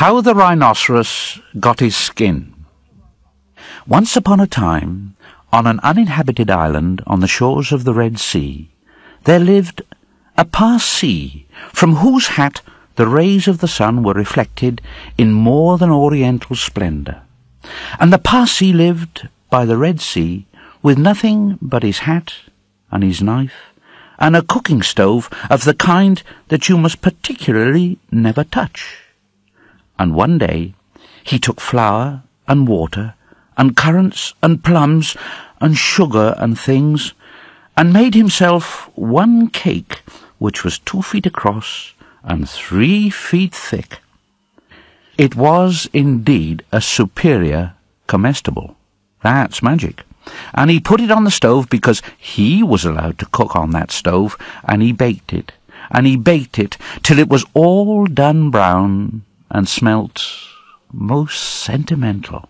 How the Rhinoceros Got His Skin Once upon a time, on an uninhabited island on the shores of the Red Sea, there lived a Parsee, from whose hat the rays of the sun were reflected in more than oriental splendour. And the Parsee lived by the Red Sea with nothing but his hat and his knife and a cooking stove of the kind that you must particularly never touch and one day he took flour and water and currants and plums and sugar and things and made himself one cake which was two feet across and three feet thick. It was indeed a superior comestible. That's magic. And he put it on the stove because he was allowed to cook on that stove, and he baked it, and he baked it till it was all done brown and smelt most sentimental.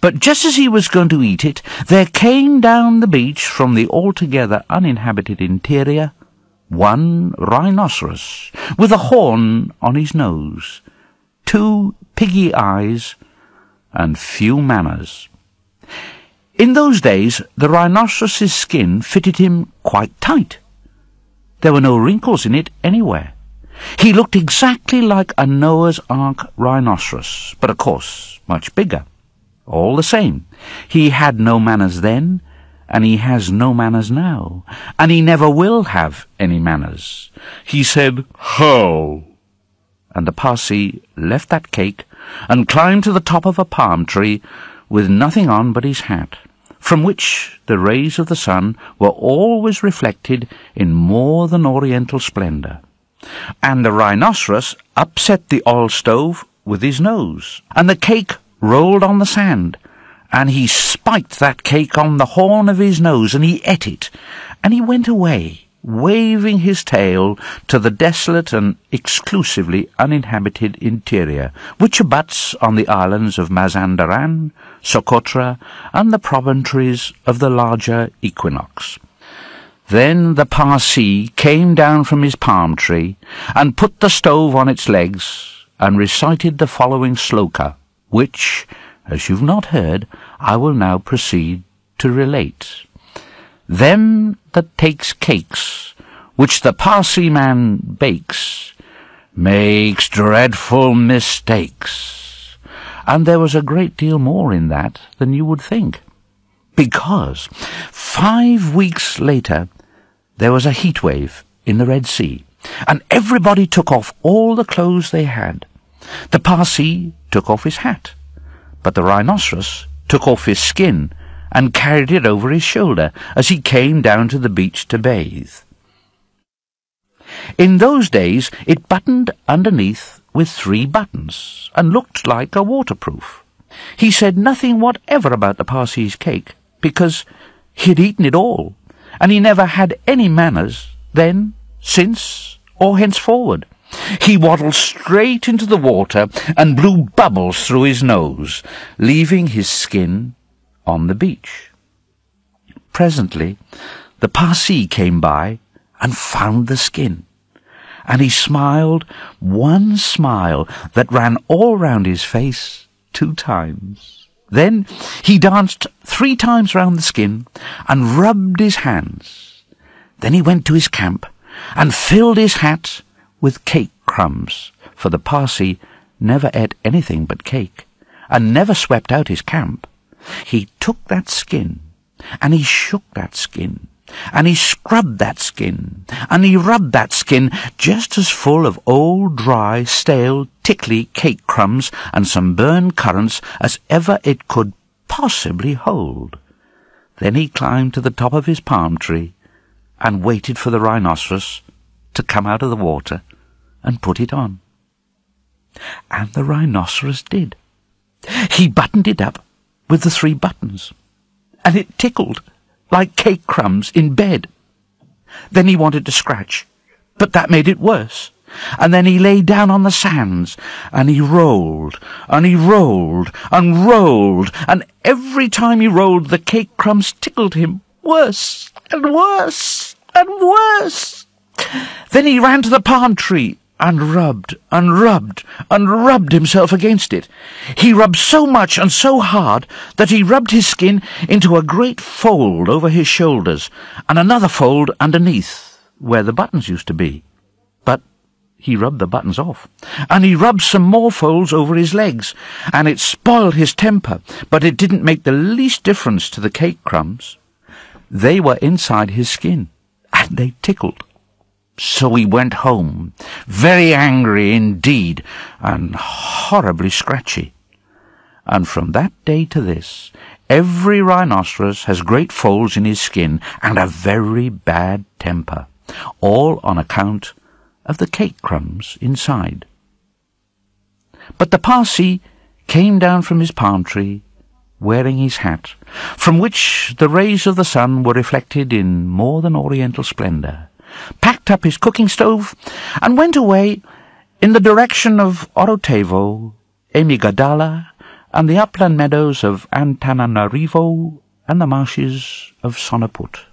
But just as he was going to eat it, there came down the beach from the altogether uninhabited interior one rhinoceros with a horn on his nose, two piggy eyes, and few manners. In those days, the rhinoceros's skin fitted him quite tight. There were no wrinkles in it anywhere. He looked exactly like a Noah's Ark rhinoceros, but of course much bigger. All the same, he had no manners then, and he has no manners now, and he never will have any manners. He said, Ho! And the Parsee left that cake and climbed to the top of a palm tree with nothing on but his hat, from which the rays of the sun were always reflected in more than oriental splendour and the rhinoceros upset the oil stove with his nose, and the cake rolled on the sand, and he spiked that cake on the horn of his nose, and he ate it, and he went away, waving his tail to the desolate and exclusively uninhabited interior, which abuts on the islands of Mazandaran, Socotra, and the promontories of the larger equinox. Then the Parsee came down from his palm tree and put the stove on its legs and recited the following sloka, which, as you've not heard, I will now proceed to relate. Them that takes cakes, which the Parsee man bakes, makes dreadful mistakes. And there was a great deal more in that than you would think. Because five weeks later there was a heat wave in the Red Sea, and everybody took off all the clothes they had. The Parsee took off his hat, but the rhinoceros took off his skin and carried it over his shoulder as he came down to the beach to bathe. In those days it buttoned underneath with three buttons, and looked like a waterproof. He said nothing whatever about the Parsee's cake, because he had eaten it all and he never had any manners then, since, or henceforward. He waddled straight into the water and blew bubbles through his nose, leaving his skin on the beach. Presently, the Parsee came by and found the skin, and he smiled one smile that ran all round his face two times. Then he danced three times round the skin and rubbed his hands. Then he went to his camp and filled his hat with cake crumbs, for the Parsee never ate anything but cake, and never swept out his camp. He took that skin, and he shook that skin, and he scrubbed that skin, and he rubbed that skin just as full of old, dry, stale, tickly cake crumbs and some burned currants as ever it could possibly hold. Then he climbed to the top of his palm tree and waited for the rhinoceros to come out of the water and put it on. And the rhinoceros did. He buttoned it up with the three buttons, and it tickled like cake crumbs in bed. Then he wanted to scratch, but that made it worse. And then he lay down on the sands, and he rolled, and he rolled, and rolled, and every time he rolled the cake crumbs tickled him worse, and worse, and worse. Then he ran to the palm tree, and rubbed and rubbed and rubbed himself against it. He rubbed so much and so hard that he rubbed his skin into a great fold over his shoulders and another fold underneath where the buttons used to be. He rubbed the buttons off, and he rubbed some more folds over his legs, and it spoiled his temper, but it didn't make the least difference to the cake crumbs. They were inside his skin, and they tickled. So he went home, very angry indeed, and horribly scratchy. And from that day to this, every rhinoceros has great folds in his skin and a very bad temper, all on account of the cake crumbs inside. But the Parsee came down from his palm tree, wearing his hat, from which the rays of the sun were reflected in more than oriental splendour, packed up his cooking stove, and went away in the direction of Orotavo, Amygdala, and the upland meadows of Antananarivo, and the marshes of Sonaput.